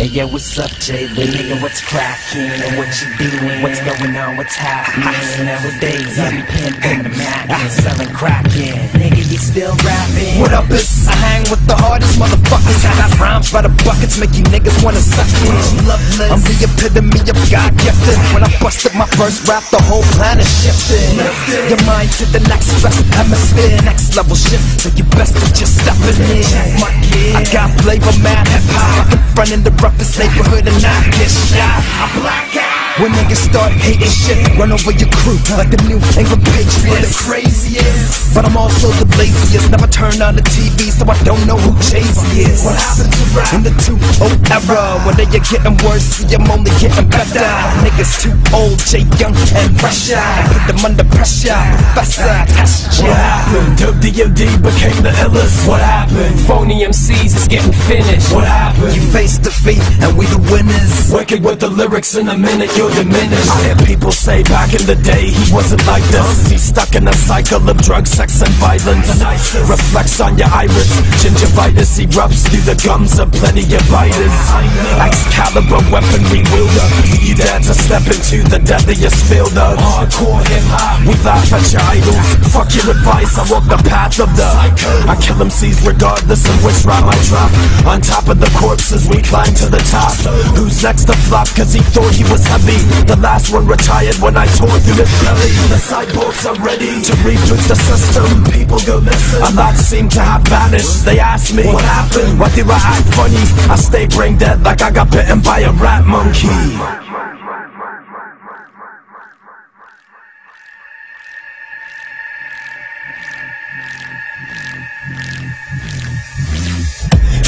Yeah, what's up, Jay? But nigga, what's cracking and what you doing? What's going on? What's happening? Nowadays, I be pimping the Mac and selling cracking. Nigga, you still rapping? What up, it's I hang with the hardest motherfuckers. I got rhymes by the buckets, make you niggas wanna suck it. I'm the epitome of God gifted. When I busted my first rap, the whole planet shifted. Your mind to the next best hemisphere, next level shit. So you best to just step in it. I got flavor, mad hip hop. I in the roughest neighborhood and not get shot. I black out. When niggas start hating shit, run over your crew like the new England Patriots. The craziest, but I'm also the laziest. Never turn on the TV, so I don't know who Jay-Z is. What happened to rap in the 2 era? When they are getting worse, see I'm only getting better. Niggas too old, Jay Young and pressure. Put them under pressure, professor, test What happened? Dope became the illest. What happened? Phony is getting finished. What happened? You face defeat, and we the winners. Wicked with the lyrics in a minute, you're diminished. I hear people say back in the day he wasn't like this. He's stuck in a cycle of drugs, sex, and violence. Reflects on your iris. Gingivitis erupts through the gums of plenty of biters. Excalibur weaponry wielder. You dare to step into the deadliest field of hardcore hip hop. We laugh at your idols. Fuck your advice, I walk the path of the I kill MCs regardless of which rhyme I On top of the corpses, we climb to the top. Who's next to flop? Cause he thought he was heavy. The last one retired when I tore through his belly. The cyborgs are ready to reboot the system. People go missing A lot seem to have vanished. They ask me, what happened? Why do I act funny? I stay brain dead like I got bitten by a rat monkey.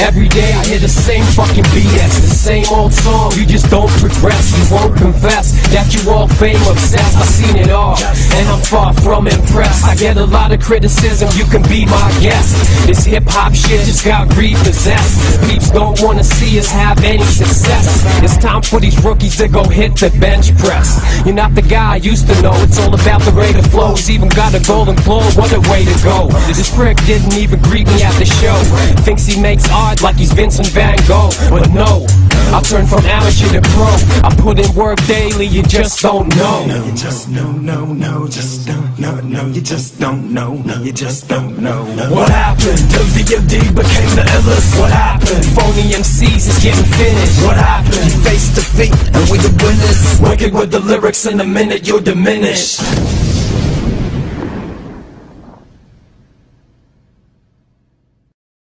Every day I hear the same fucking BS, the same old song. You just don't progress, you won't confess that you all fame obsessed. I've seen it all, and I'm far from impressed. I get a lot of criticism, you can be my guest. This hip hop shit just got repossessed. Don't wanna see us have any success. It's time for these rookies to go hit the bench press. You're not the guy I used to know, it's all about the rate of flows. Even got a golden claw, what a way to go. This prick didn't even greet me at the show. Thinks he makes art like he's Vincent Van Gogh, but no. I turn from amateur to pro. I put in work daily, you just don't know. No, You just know, no, no, just don't know, no, you just don't know, no, you just don't know. What happened? WD became the illest. What happened? Phony MCs is getting finished. What happened? Face defeat, and we the winners. Wicked with the lyrics in a minute, you're diminished.